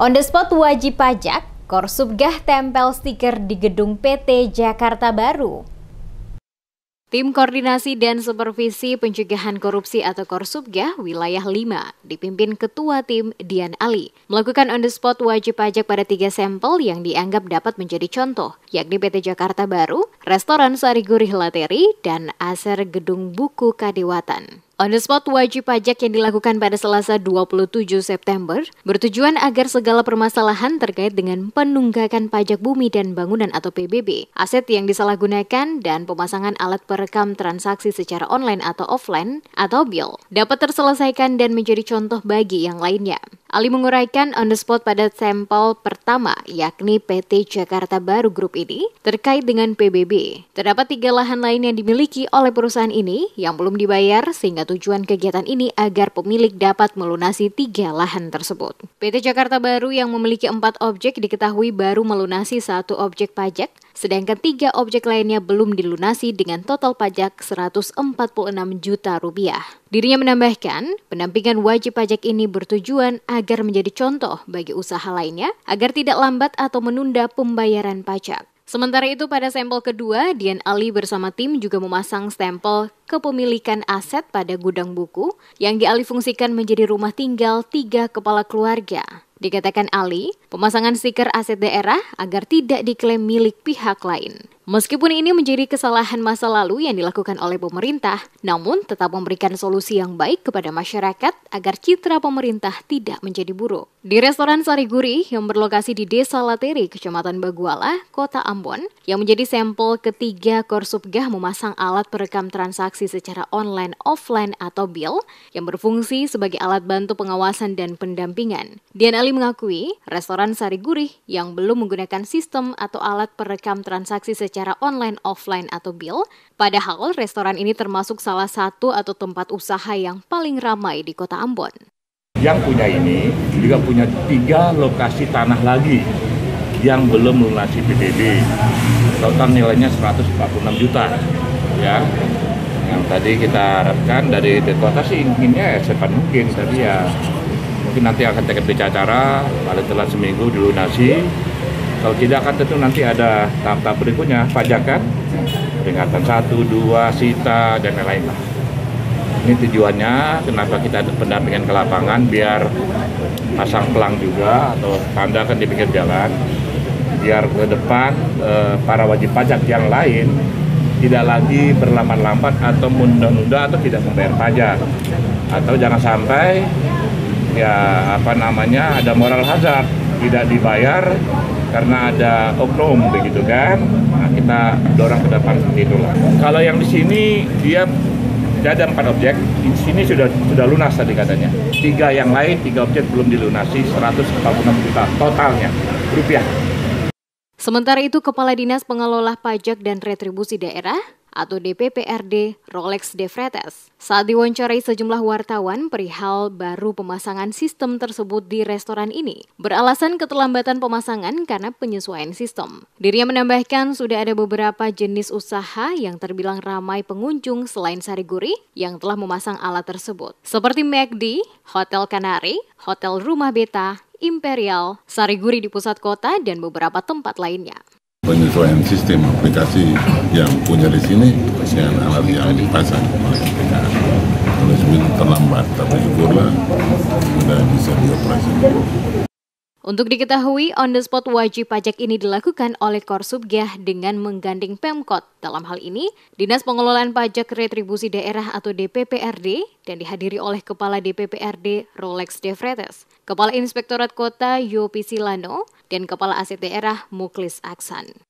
On the spot wajib pajak, Korsubgah tempel stiker di gedung PT Jakarta Baru. Tim Koordinasi dan Supervisi Pencegahan Korupsi atau Korsubgah Wilayah 5 dipimpin Ketua Tim Dian Ali melakukan on the spot wajib pajak pada tiga sampel yang dianggap dapat menjadi contoh, yakni PT Jakarta Baru, Restoran Sari Gurih Lateri, dan Aser Gedung Buku Kadewatan. On the spot wajib pajak yang dilakukan pada Selasa 27 September bertujuan agar segala permasalahan terkait dengan penunggakan pajak bumi dan bangunan atau PBB, aset yang disalahgunakan dan pemasangan alat perekam transaksi secara online atau offline atau bill dapat terselesaikan dan menjadi contoh bagi yang lainnya. Ali menguraikan on the spot pada sampel pertama, yakni PT Jakarta Baru Group ini, terkait dengan PBB. Terdapat tiga lahan lain yang dimiliki oleh perusahaan ini yang belum dibayar, sehingga tujuan kegiatan ini agar pemilik dapat melunasi tiga lahan tersebut. PT Jakarta Baru yang memiliki empat objek diketahui baru melunasi satu objek pajak, sedangkan tiga objek lainnya belum dilunasi dengan total pajak 146 juta rupiah. Dirinya menambahkan, pendampingan wajib pajak ini bertujuan agar menjadi contoh bagi usaha lainnya agar tidak lambat atau menunda pembayaran pajak. Sementara itu pada sampel kedua, Dian Ali bersama tim juga memasang stempel kepemilikan aset pada gudang buku yang dialihfungsikan menjadi rumah tinggal tiga kepala keluarga. Dikatakan Ali, pemasangan stiker aset daerah agar tidak diklaim milik pihak lain. Meskipun ini menjadi kesalahan masa lalu yang dilakukan oleh pemerintah, namun tetap memberikan solusi yang baik kepada masyarakat agar citra pemerintah tidak menjadi buruk. Di restoran Sari Gurih yang berlokasi di Desa Lateri, Kecamatan Baguala, Kota Ambon, yang menjadi sampel ketiga Korsubgah memasang alat perekam transaksi secara online, offline, atau bill yang berfungsi sebagai alat bantu pengawasan dan pendampingan. Dian Ali mengakui restoran Sari Gurih yang belum menggunakan sistem atau alat perekam transaksi secara secara online, offline, atau bill. Padahal restoran ini termasuk salah satu atau tempat usaha yang paling ramai di kota Ambon. Yang punya ini juga punya tiga lokasi tanah lagi yang belum melunasi PBB. Total nilainya 146 juta. Ya, yang tadi kita harapkan dari kota sih inginnya ya cepat mungkin, tapi ya mungkin nanti akan kita bicara paling telat seminggu dilunasi kalau tidak akan tentu nanti ada tahap-tahap berikutnya, pajakan, peringatan satu, dua, sita, dan lain-lain. Ini tujuannya, kenapa kita ada pendampingan ke lapangan, biar pasang pelang juga, atau tanda akan di pinggir jalan, biar ke depan eh, para wajib pajak yang lain tidak lagi berlambat-lambat atau menunda-nunda atau tidak membayar pajak. Atau jangan sampai ya apa namanya ada moral hazard tidak dibayar karena ada oknum begitu kan? Nah, kita dorong ke depan seperti itulah. Kalau yang di sini dia ada empat objek. Di sini sudah sudah lunas tadi katanya. Tiga yang lain tiga objek belum dilunasi 146 juta totalnya rupiah. Sementara itu, Kepala Dinas Pengelola Pajak dan Retribusi Daerah atau DPPRD Rolex De Fretes. Saat diwawancarai sejumlah wartawan perihal baru pemasangan sistem tersebut di restoran ini, beralasan keterlambatan pemasangan karena penyesuaian sistem. Dirinya menambahkan sudah ada beberapa jenis usaha yang terbilang ramai pengunjung selain Sariguri yang telah memasang alat tersebut, seperti McD, Hotel Kanari, Hotel Rumah Beta, Imperial, Sariguri di pusat kota, dan beberapa tempat lainnya penyesuaian sistem aplikasi yang punya di sini dengan alat yang dipasang oleh KPK. Oleh sebelum terlambat, tapi syukurlah sudah bisa dioperasikan. Untuk diketahui, on the spot wajib pajak ini dilakukan oleh Korsubgah dengan menggandeng Pemkot. Dalam hal ini, Dinas Pengelolaan Pajak Retribusi Daerah atau DPPRD dan dihadiri oleh Kepala DPPRD Rolex De Fretes, Kepala Inspektorat Kota Yopi Silano, dan Kepala Aset Daerah Muklis Aksan.